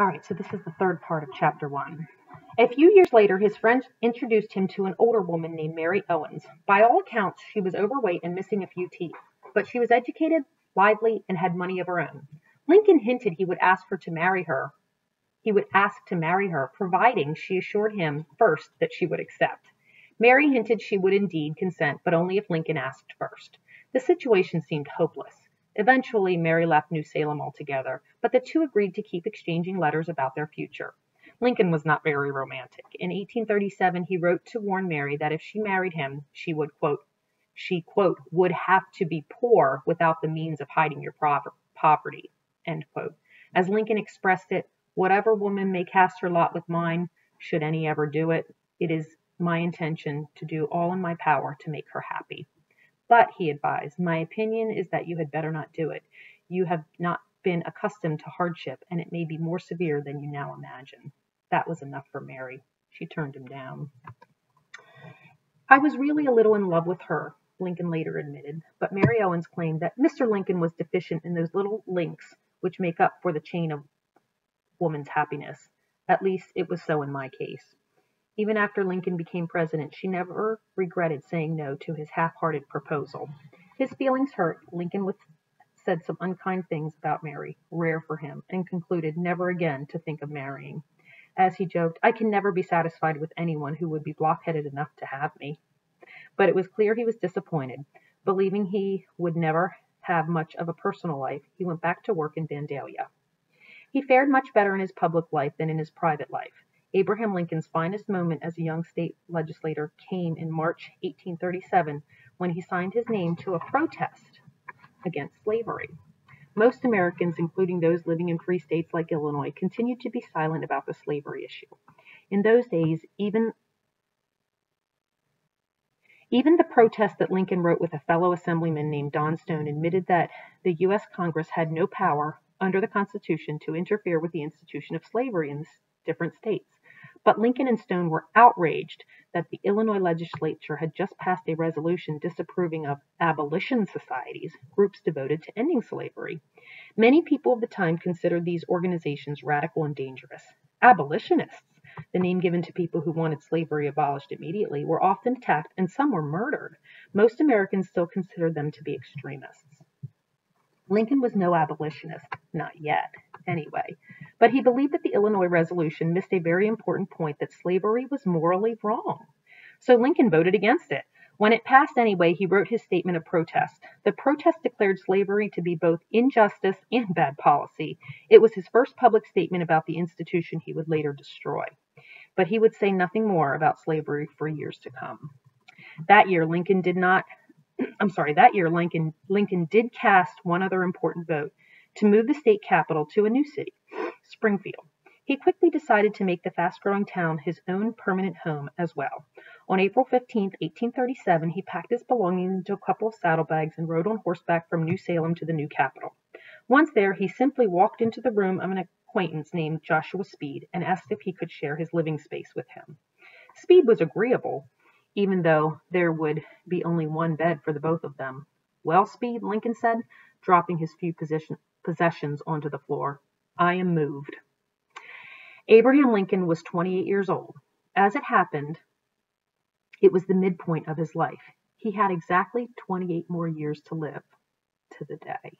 All right, so this is the third part of chapter one. A few years later, his friends introduced him to an older woman named Mary Owens. By all accounts, she was overweight and missing a few teeth, but she was educated, lively, and had money of her own. Lincoln hinted he would ask her to marry her. He would ask to marry her, providing she assured him first that she would accept. Mary hinted she would indeed consent, but only if Lincoln asked first. The situation seemed hopeless. Eventually, Mary left New Salem altogether, but the two agreed to keep exchanging letters about their future. Lincoln was not very romantic. In 1837, he wrote to warn Mary that if she married him, she would, quote, she, quote, would have to be poor without the means of hiding your poverty, end quote. As Lincoln expressed it, whatever woman may cast her lot with mine, should any ever do it, it is my intention to do all in my power to make her happy. But, he advised, my opinion is that you had better not do it. You have not been accustomed to hardship, and it may be more severe than you now imagine. That was enough for Mary. She turned him down. I was really a little in love with her, Lincoln later admitted, but Mary Owens claimed that Mr. Lincoln was deficient in those little links which make up for the chain of woman's happiness. At least it was so in my case. Even after Lincoln became president, she never regretted saying no to his half-hearted proposal. His feelings hurt. Lincoln said some unkind things about Mary, rare for him, and concluded never again to think of marrying. As he joked, I can never be satisfied with anyone who would be blockheaded enough to have me. But it was clear he was disappointed. Believing he would never have much of a personal life, he went back to work in Vandalia. He fared much better in his public life than in his private life. Abraham Lincoln's finest moment as a young state legislator came in March 1837 when he signed his name to a protest against slavery. Most Americans, including those living in free states like Illinois, continued to be silent about the slavery issue. In those days, even even the protest that Lincoln wrote with a fellow assemblyman named Dan Stone admitted that the U.S. Congress had no power under the Constitution to interfere with the institution of slavery in different states. But Lincoln and Stone were outraged that the Illinois legislature had just passed a resolution disapproving of abolition societies, groups devoted to ending slavery. Many people of the time considered these organizations radical and dangerous. Abolitionists, the name given to people who wanted slavery abolished immediately, were often attacked and some were murdered. Most Americans still considered them to be extremists. Lincoln was no abolitionist, not yet, anyway, but he believed that the Illinois Resolution missed a very important point that slavery was morally wrong. So Lincoln voted against it. When it passed anyway, he wrote his statement of protest. The protest declared slavery to be both injustice and bad policy. It was his first public statement about the institution he would later destroy. But he would say nothing more about slavery for years to come. That year, Lincoln did not I'm sorry, that year Lincoln, Lincoln did cast one other important vote to move the state capital to a new city, Springfield. He quickly decided to make the fast growing town his own permanent home as well. On April 15, 1837, he packed his belongings into a couple of saddlebags and rode on horseback from New Salem to the new capital. Once there, he simply walked into the room of an acquaintance named Joshua Speed and asked if he could share his living space with him. Speed was agreeable, even though there would be only one bed for the both of them. Well, Speed, Lincoln said, dropping his few position, possessions onto the floor, I am moved. Abraham Lincoln was 28 years old. As it happened, it was the midpoint of his life. He had exactly 28 more years to live to the day.